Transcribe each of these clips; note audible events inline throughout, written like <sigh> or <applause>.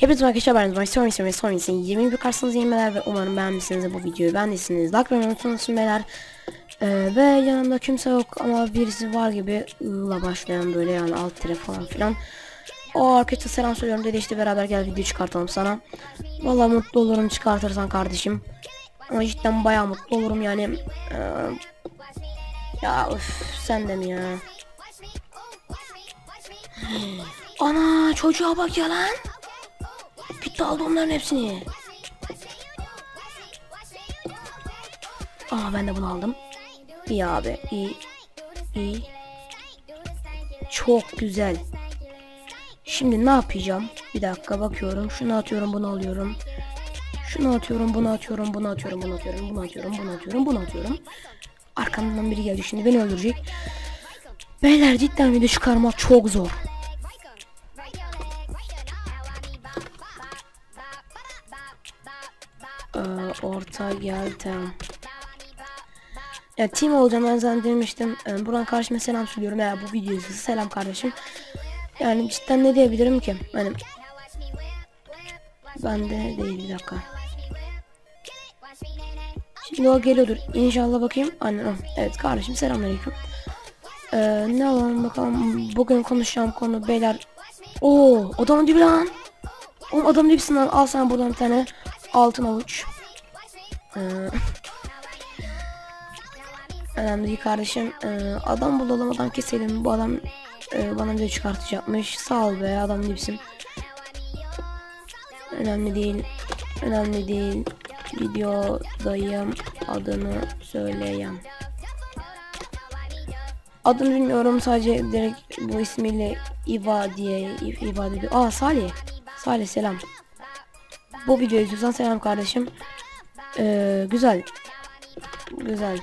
Hepinize arkadaşlar ben Zay Sorry Sorry Sorry Sorry 20 bir karşınızda yemeler ve umarım beğenmişsiniz bu videoyu. Beğendiyseniz like ve unutmayın beyler. Ee, ve yanımda kimse yok ama birisi var gibi ı'la başlayan böyle yani alt tire falan filan. O arkadaşlar selam söylüyorum dedi işte beraber gel video çıkartalım sana. Vallahi mutlu olurum çıkartırsan kardeşim. Ama cidden bayağı mutlu olurum yani ee, ya öf sen de mi ya? Ana çocuğa bak ya lan Gitti aldı onların hepsini. Aa ben de bunu aldım. İyi abi iyi. İyi. Çok güzel. Şimdi ne yapacağım? Bir dakika bakıyorum. Şunu atıyorum bunu alıyorum. Şunu atıyorum bunu atıyorum bunu atıyorum bunu atıyorum bunu atıyorum bunu atıyorum bunu atıyorum. Arkamdan biri geldi şimdi beni öldürecek. Beyler cidden video çıkarmak çok zor. Orta gel tamam. Ya team olacağım ben zaten demiştim. Ee, buradan karşıma selam söylüyorum eğer bu videoyu selam kardeşim. Yani cidden ne diyebilirim ki? Hani ben de değil bir dakika. Şimdi o geliyordur. İnşallah bakayım. Aynen Evet kardeşim selamünaleyküm. Ee, ne alalım bakalım. Bugün konuşacağım konu beyler. Oo adamın dibi lan. Oğlum adam dibisinden al sen buradan bir tane altın avuç. Ee, önemli değil kardeşim. Ee, adam bulalım adam keselim. Bu adam e, bana bir çıkartacakmış. Sağ ol be adam gibisin. Önemli değil. Önemli değil. Videodayım. Adını söyleyeyim. Adını bilmiyorum sadece direkt bu ismiyle Iva diye ifade ediyor. Aa Salih. Salih selam. Bu videoyu izliyorsan selam kardeşim. Ee, güzel. Güzel.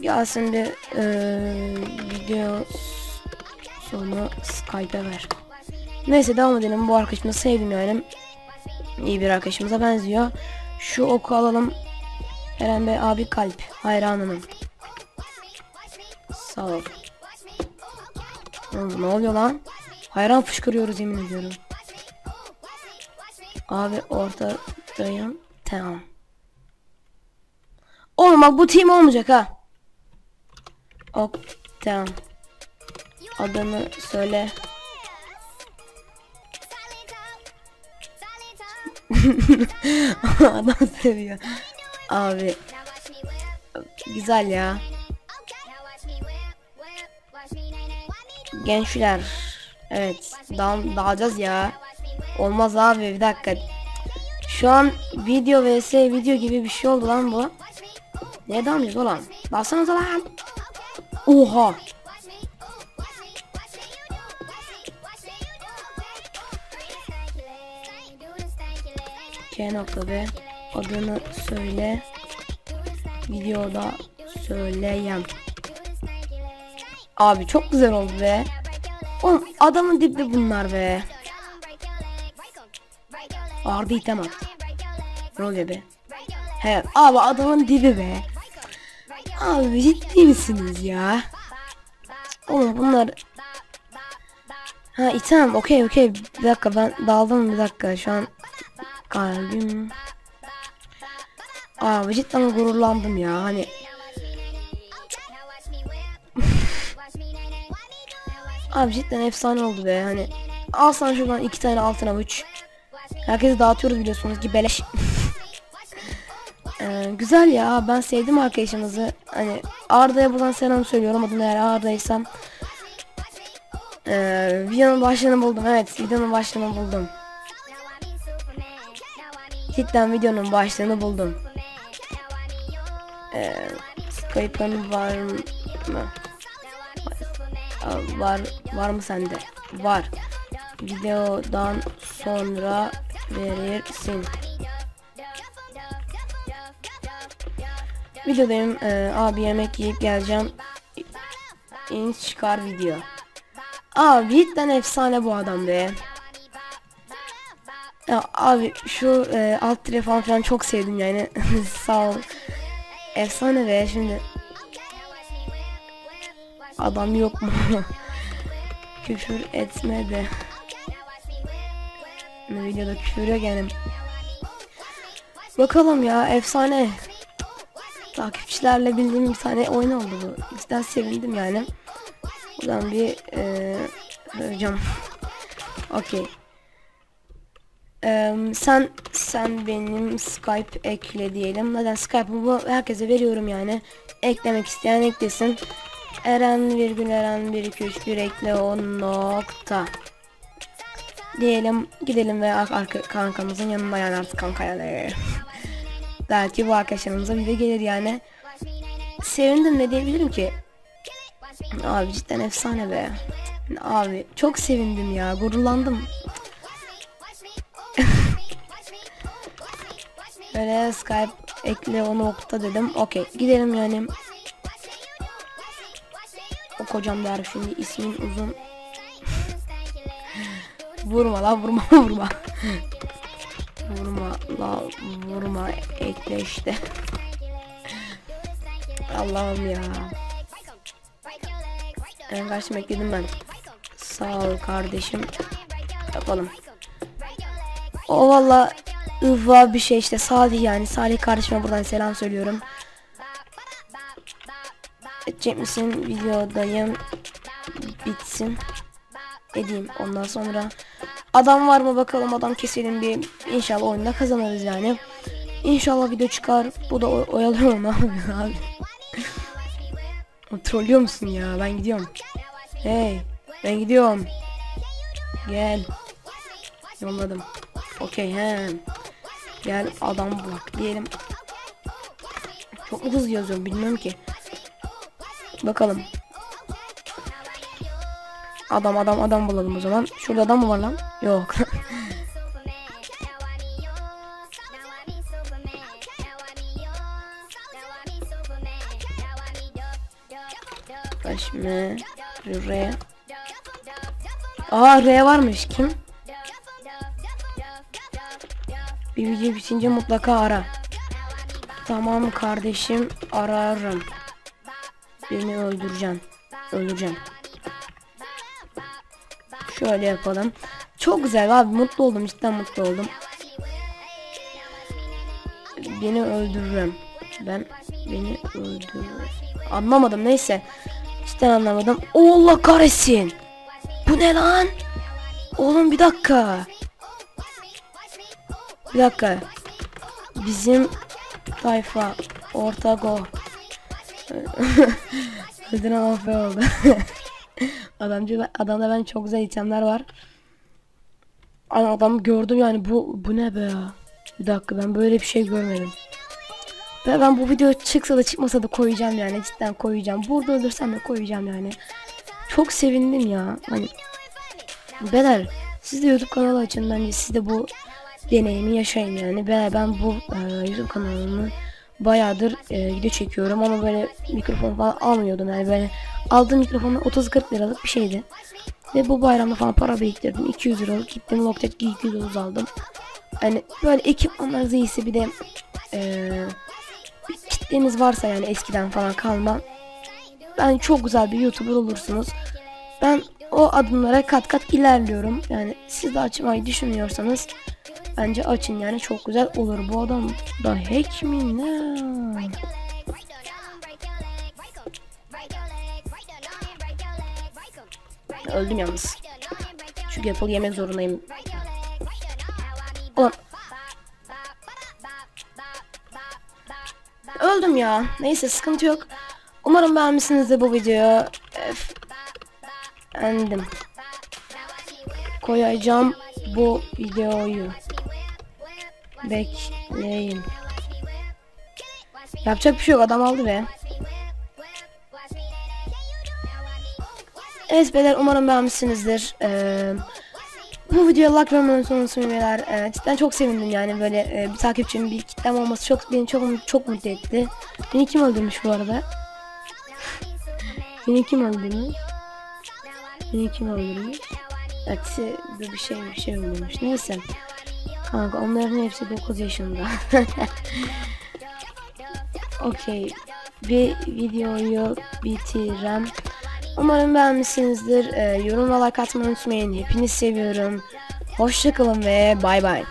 Gelsin bir ee, video sonu Skype'e ver. Neyse devam edelim. Bu arkadaşımı sevdim yani. İyi bir arkadaşımıza benziyor. Şu oku alalım. Eren Bey abi kalp. Hayranınım. Sağ ol. Ne oluyor lan? Hayran fışkırıyoruz yemin ediyorum. Abi ortadayım. Tamam. Oğlum bak bu team olmayacak ha. Ok tamam. Adını söyle. <laughs> Adam seviyor. Abi. Güzel ya. Gençler. Evet. Dal dalacağız ya. Olmaz abi bir dakika. Şu an video vs video gibi bir şey oldu lan bu. Ne dalmayacağız ulan? Dalsanıza lan. Oha. K nokta B adını söyle videoda söyleyem Abi çok güzel oldu be Oğlum adamın dibi bunlar be Arda item at Ne be He abi adamın dibi be. Abi ciddi misiniz ya? Oğlum bunlar Ha item okey okey. Bir dakika ben daldım bir dakika. Şu an kalbim Abi cidden gururlandım ya hani <laughs> Abi cidden efsane oldu be hani Al sana şuradan iki tane altın avuç Herkese dağıtıyoruz biliyorsunuz ki beleş ee, Güzel ya ben sevdim arkadaşımızı Hani Arda'ya buradan selam söylüyorum adını eğer Arda'ysam ee, Videonun başlığını buldum evet videonun başlığını buldum Cidden videonun başlığını buldum ee, Skype'ın var mı? Var var mı sende? Var. Videodan sonra verirsin. Videodayım. Ee, abi yemek yiyip geleceğim. İn çıkar video. Abi cidden efsane bu adam be. Ya abi şu e, alt tire falan filan çok sevdim yani. <laughs> Sağ ol. Efsane be şimdi. Adam yok mu? <laughs> küfür etme de. Videoda küfür yok yani. Bakalım ya efsane. Takipçilerle bildiğim bir tane oyun oldu bu. Cidden sevindim yani. Buradan bir eee hocam. <laughs> Okey. Eee, sen sen benim Skype ekle diyelim. Neden Skype'ımı herkese veriyorum yani. Eklemek isteyen eklesin. Eren virgül Eren 1 2 3 1 ekle o nokta. Diyelim gidelim ve ar- arka kankamızın yanına yani artık kanka yani. Belki bu arkadaşlarımıza de gelir yani. Sevindim ne diyebilirim ki? Abi cidden efsane be. Abi çok sevindim ya gururlandım. <laughs> Böyle Skype ekle o nokta dedim. Okey gidelim yani. O kocam der şimdi ismin uzun. Vurma la <laughs> vurma vurma. vurma la vurma ekle işte. Allah'ım ya. En karşıma ekledim ben. Sağ ol kardeşim. Yapalım. O valla ıvva bir şey işte Salih yani Salih kardeşime buradan selam söylüyorum. Edecek misin videodayım bitsin edeyim ondan sonra adam var mı bakalım adam keselim bir inşallah oyunda kazanırız yani. İnşallah video çıkar. Bu da oy- oyalıyor mu abi. Trollüyor musun ya? Ben gidiyorum. Hey ben gidiyorum. Gel. Yolladım. Okey he. Gel adam bul diyelim. Çok mu hızlı yazıyorum bilmiyorum ki. Bakalım. Adam adam adam bulalım o zaman. Şurada adam mı var lan? Yok. <laughs> Başme. R. Aa R varmış. Kim? Bir video bitince mutlaka ara. Tamam kardeşim ararım. Birini öldüreceğim. Öldüreceğim. Şöyle yapalım. Çok güzel abi mutlu oldum cidden mutlu oldum. Beni öldürürüm. Ben beni öldürürüm. Anlamadım neyse. Cidden anlamadım. Allah kahretsin. Bu ne lan? Oğlum bir dakika. Bir dakika. Bizim tayfa ortago <laughs> Öldüren AF oldu. <laughs> Adamcı adamda ben çok güzel itemler var. Ay adamı gördüm yani bu bu ne be ya. Bir dakika ben böyle bir şey görmedim. Ve ben bu video çıksa da çıkmasa da koyacağım yani cidden koyacağım. Burada ölürsem de koyacağım yani. Çok sevindim ya. Hani Beyler siz de YouTube kanalı açın bence siz de bu deneyimi yaşayın yani. Ben, ben bu e, YouTube kanalını bayağıdır e, video çekiyorum ama böyle mikrofon falan almıyordum yani böyle aldığım mikrofonu 30-40 liralık bir şeydi. Ve bu bayramda falan para biriktirdim. 200 liralık gittim Logitech G200 aldım. Yani böyle ekipmanlarınız iyisi bir de e, kitleniz varsa yani eskiden falan kalma. Ben çok güzel bir YouTuber olursunuz. Ben o adımlara kat kat ilerliyorum. Yani siz de açmayı düşünüyorsanız bence açın yani çok güzel olur. Bu adam da hack mi ne? Öldüm yalnız. Şu Gapple yemek zorundayım. Ulan. Öldüm ya. Neyse sıkıntı yok. Umarım beğenmişsinizdir bu videoyu. Efendim. Koyacağım bu videoyu. Bekleyin. Yapacak bir şey yok adam aldı be. Evet beyler umarım beğenmişsinizdir. Ee, bu videoya like vermeyi unutmayın beyler. Ee, cidden çok sevindim yani böyle e, bir takipçimin bir kitlem olması çok beni çok çok mutlu etti. Beni kim öldürmüş bu arada? beni kim öldürmüş? Beni kim öldürmüş? Eksi bir şey bir şey öldürmüş. Neyse. Kanka onların hepsi 9 yaşında. <laughs> Okey. Bir videoyu bitirem. Umarım beğenmişsinizdir. Ee, yorum ve like atmayı unutmayın. Hepinizi seviyorum. Hoşçakalın ve bay bay.